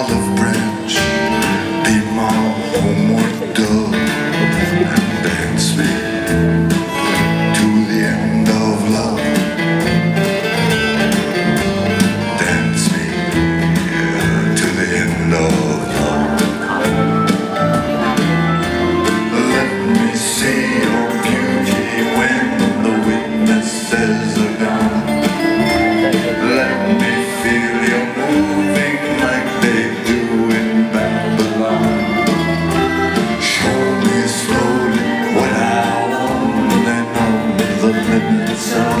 Olive of bread. so.